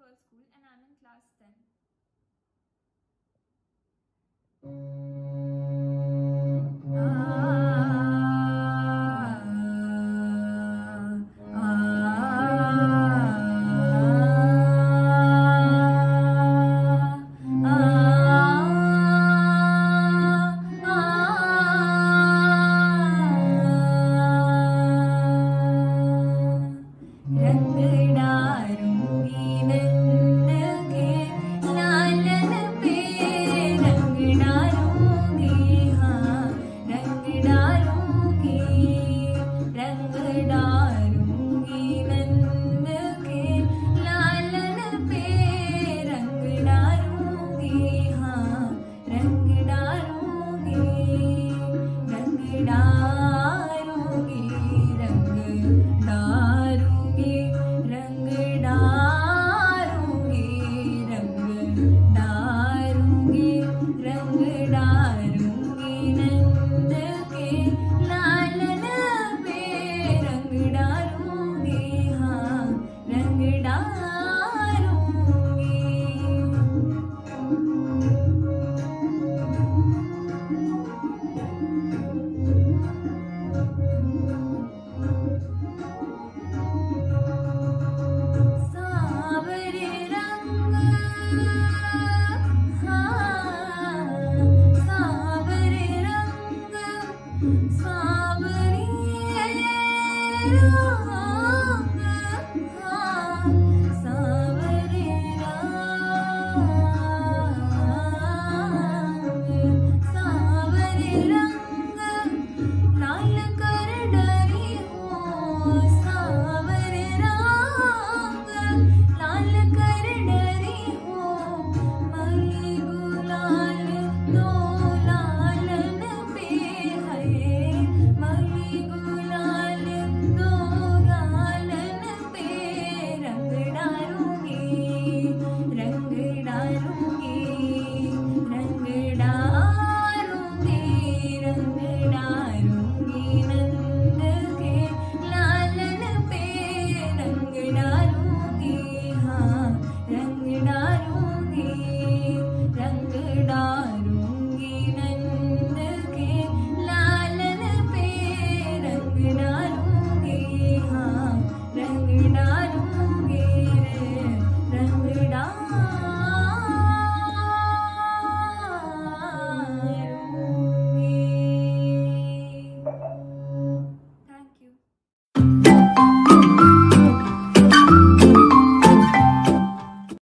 overall school and I'm in class 10. You oh